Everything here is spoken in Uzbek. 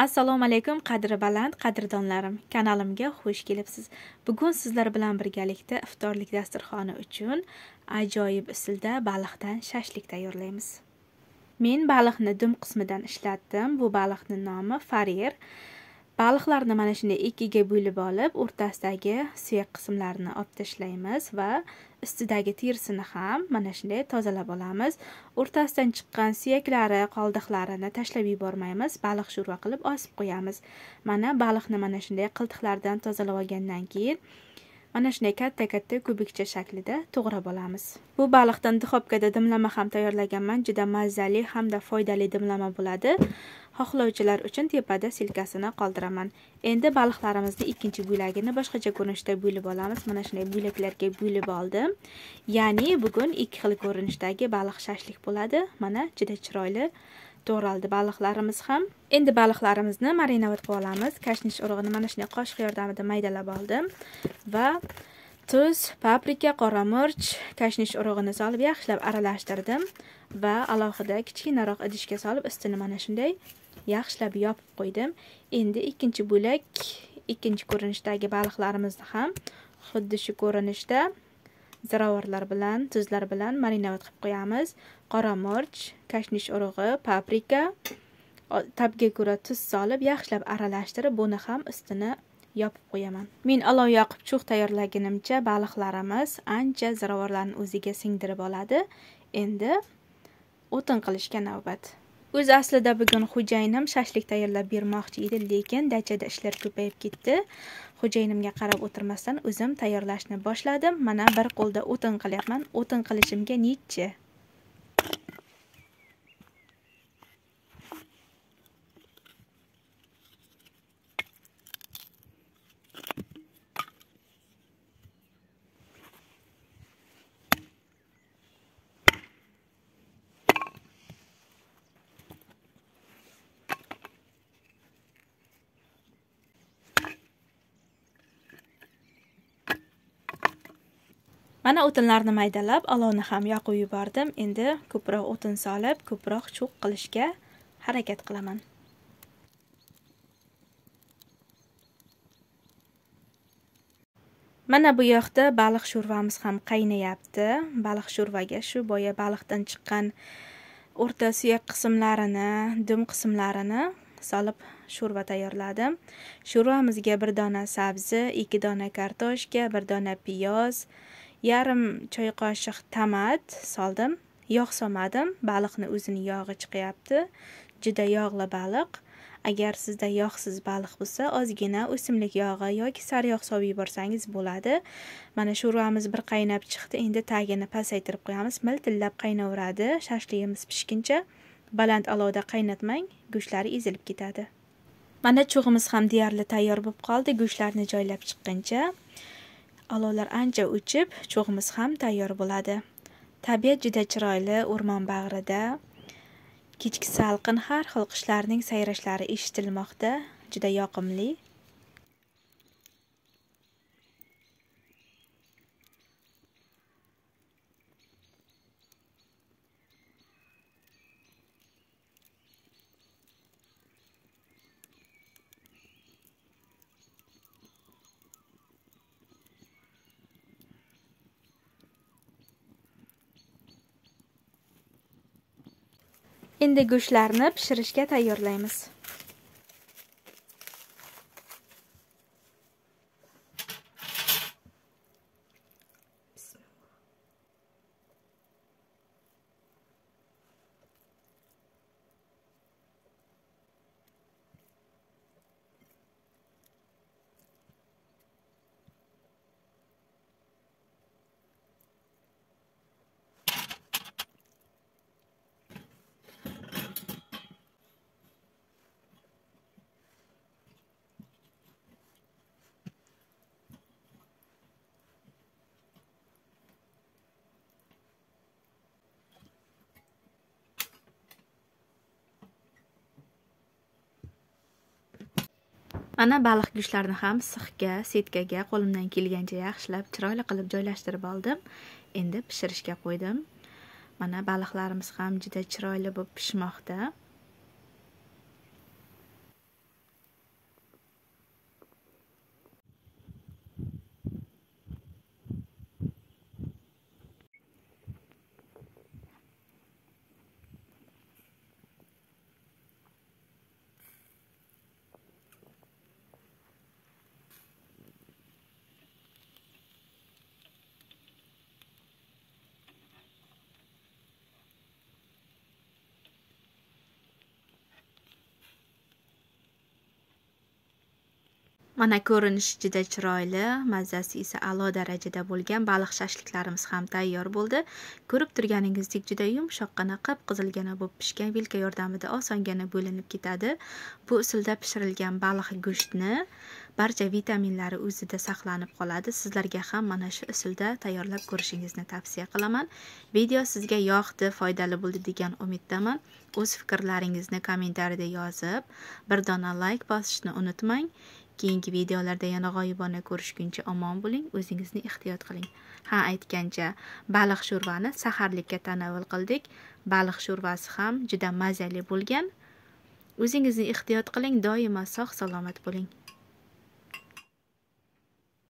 assalomu alaykum qadri baland qadrdonlarim kanalimga xush kelibsiz. Bugun sizlar bilan birgalikda iftorlik dasturxoni uchun ajoyib usulda baliqdan shashlik tayyorlaymiz. Men baliqni dum qismidan ishlatdim bu baliqni nomi farer baliqlarni mana shunday ikkiga bo'lib olib o'rtasidagi suyak qismlarini olib tashlaymiz va ustidagi terisini ham mana shunday tozalab olamiz. O'rtasidan chiqqan suyaklari qoldiqlarini tashlab yubormaymiz baliq sho'rva qilib osib qo'yamiz. Mana baliqni mana shunday qiltiqlardan tozalab olgandan keyin mana shunday katta katta kubikcha shaklida to'g'rab olamiz. Bu baliqdan duxobkada dimlama ham tayyorlaganman juda mazali hamda foydali dimlama bo'ladi. Xohlovchilar uchun tepada silkasini qoldiraman. Endi baliqlarimizni ikkinchi bo'lagini boshqacha ko'rinishda bo'lib olamiz. Mana shunday bo'laklarga bo'lib oldim. Ya'ni bugun ikki xil ko'rinishdagi baliq shashlik bo'ladi. Mana juda chiroyli to'g'raldi baliqlarimiz ham. Endi baliqlarimizni marinovat qilib olamiz. Kashnish urug'ini mana shunday qoshiq yordamida maydalab oldim va tuz paprika qora murch kashnish urug'ini solib yaxshilab aralashtirdim va alohida kichkinaroq idishga solib ustini mana shunday yaxshilab yopib qo'ydim. Endi ikkinchi bo'lak ikkinchi ko'rinishdagi baliqlarimizni ham xuddi shu ko'rinishda ziravorlar bilan tuzlar bilan marinovat qilib qo'yamiz. Qora murch kashnish urug'i paprika tabga ko'ra tuz solib yaxshilab aralashtirib buni ham ustini yopib qo'yaman. Men olov yoqib chuh tayyorlagunimcha baliqlarimiz ancha ziravorlarni o'ziga singdirib oladi. Endi o'tin qilishga navbat. O'zi aslida bugun xo'jayinim shashlik tayyorlab bermoqchi edi lekin dachada ishlar ko'payib ketdi. Xo'jayinimga qarab o'tirmasdan o'zim tayyorlashni boshladim. Mana bir qo'lda o'tin qilyapman. O'tin qilishimga nechi mana o'tinlarni maydalab olovni ham yoqib yubordim. Endi ko'proq o'tin solib ko'proq cho'q qilishga harakat qilaman. Mana bu yoqda baliq sho'rvamiz ham qaynayapti. Baliq sho'rvaga shu boya baliqdan chiqqan o'rta suyak qismlarini dum qismlarini solib sho'rva tayyorladim. Sho'rvamizga bir dona sabzi ikki dona kartoshka bir dona piyoz yarim choy qoshiq tomat soldim. Yog' solmadim. Baliqni o'zini yog'i chiqyapti. Juda yog'li baliq. Agar sizda yog'siz baliq bo'lsa ozgina o'simlik yog'i yoki sariyog' solib yuborsangiz bo'ladi. Mana sho'rvamiz bir qaynab chiqdi. Endi tagini pasaytirib qo'yamiz. Miltillab qaynaveradi. Shashligimiz pishguncha. Baland olovda qaynatmang. Go'shtlari ezilib ketadi. Mana cho'g'imiz ham deyarli tayyor bo'lib qoldi. Go'shtlarni joylab chiqquncha olovlar ancha o'chib cho'g'imiz ham tayyor bo'ladi. Tabiat juda chiroyli o'rmon bag'rida. Kechki salqin har xil qushlarning sayrashlari eshitilmoqda juda yoqimli. Endi go'shtlarni pishirishga tayyorlaymiz. Mana baliq go'shtlarini ham sixga setkaga qo'limdan kelgancha yaxshilab chiroyli qilib joylashtirib oldim. Endi pishirishga qo'ydim. Mana baliqlarimiz ham juda chiroyli bo'lib pishmoqda. Mana ko'rinishi juda chiroyli mazasi esa a'lo darajada bo'lgan baliq shashliklarimiz ham tayyor bo'ldi. Ko'rib turganingizdek juda yumshoqqina qip qizilgina bo'lib pishgan vilka yordamida osongina bo'linib ketadi. Bu usulda pishirilgan baliq go'shtni barcha vitaminlari o'zida saqlanib qoladi. Sizlarga ham mana shu usulda tayyorlab ko'rishingizni tavsiya qilaman. Video sizga yoqdi foydali bo'ldi degan umiddaman. O'z fikrlaringizni kommentariyada yozib bir dona layk bosishni unutmang. Keyingi videolarda yana g'oyibona ko'rishguncha omon bo'ling o'zingizni ehtiyot qiling. Ha aytgancha baliq sho'rvani saharlikka tanovul qildik. Baliq sho'rvasi ham juda mazali bo'lgan. O'zingizni ehtiyot qiling doimo sog' salomat bo'ling.